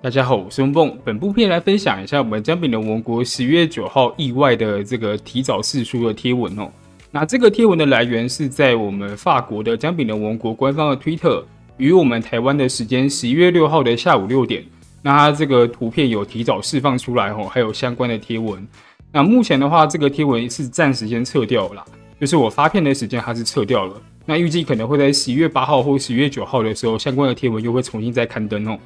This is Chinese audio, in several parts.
大家好，我是翁蹦。本部片来分享一下我们姜饼人王国十月九号意外的这个提早释出的贴文哦。那这个贴文的来源是在我们法国的姜饼人王国官方的推特，与我们台湾的时间十一月六号的下午六点。那它这个图片有提早释放出来哦，还有相关的贴文。那目前的话，这个贴文是暂时先撤掉了，就是我发片的时间它是撤掉了。那预计可能会在十一月八号或十一月九号的时候，相关的贴文又会重新再刊登哦。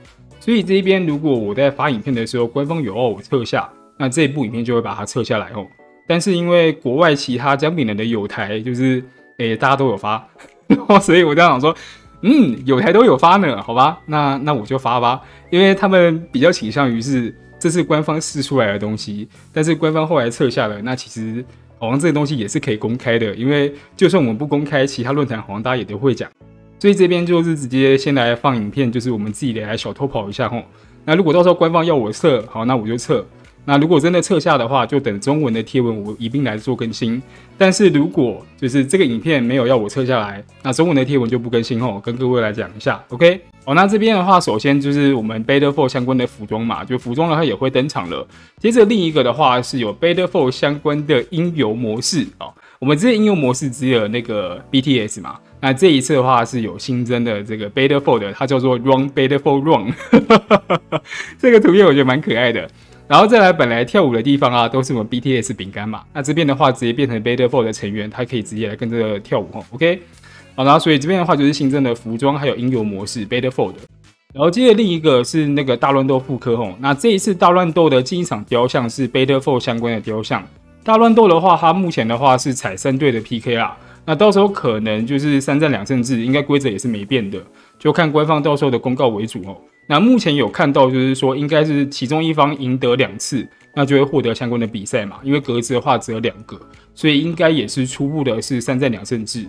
所以这边，如果我在发影片的时候，官方有要我撤下，那这部影片就会把它撤下来哦。但是因为国外其他姜饼人的有台，就是诶大家都有发，然 后所以我这样想说，嗯，有台都有发呢，好吧，那那我就发吧，因为他们比较倾向于是这是官方试出来的东西，但是官方后来撤下了，那其实好像这个东西也是可以公开的，因为就算我们不公开，其他论坛好像大家也都会讲。所以这边就是直接先来放影片，就是我们自己来小偷跑一下吼。那如果到时候官方要我撤，好，那我就撤。那如果真的撤下的话，就等中文的贴文我一并来做更新。但是如果就是这个影片没有要我撤下来，那中文的贴文就不更新吼。跟各位来讲一下，OK？好，那这边的话，首先就是我们 Beta Four 相关的服装嘛，就服装的话也会登场了。接着另一个的话是有 Beta Four 相关的音游模式啊。我们之前音游模式只有那个 BTS 嘛，那这一次的话是有新增的这个 Better For 的，它叫做 Run Better For Run，这个图片我觉得蛮可爱的。然后再来，本来跳舞的地方啊，都是我们 BTS 饼干嘛，那这边的话直接变成 Better For 的成员，他可以直接来跟着跳舞哦。OK，好，然后所以这边的话就是新增的服装还有音游模式 Better For 的。然后接着另一个是那个大乱斗复刻哦，那这一次大乱斗的进场雕像是 Better For 相关的雕像。大乱斗的话，它目前的话是踩三队的 PK 啦，那到时候可能就是三战两胜制，应该规则也是没变的，就看官方到时候的公告为主哦。那目前有看到就是说，应该是其中一方赢得两次，那就会获得相关的比赛嘛，因为格子的话只有两个，所以应该也是初步的是三战两胜制。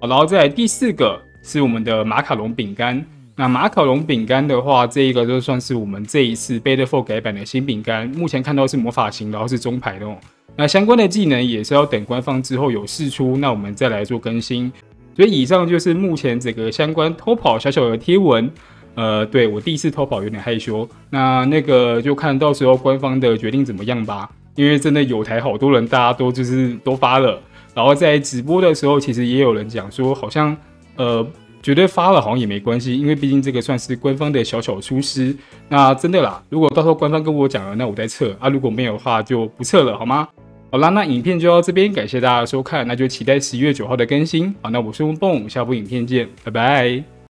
好，然后再第四个是我们的马卡龙饼干，那马卡龙饼干的话，这一个就算是我们这一次 Beta Four 改版的新饼干，目前看到是魔法型，然后是中牌的哦。那相关的技能也是要等官方之后有试出，那我们再来做更新。所以以上就是目前这个相关偷跑小小的贴文。呃，对我第一次偷跑有点害羞，那那个就看到时候官方的决定怎么样吧。因为真的有台好多人，大家都就是都发了，然后在直播的时候，其实也有人讲说，好像呃，绝对发了好像也没关系，因为毕竟这个算是官方的小小出师。那真的啦，如果到时候官方跟我讲了，那我再测啊；如果没有的话，就不测了，好吗？好啦，那影片就到这边，感谢大家收看，那就期待十一月九号的更新。好，那我是翁蹦，下部影片见，拜拜。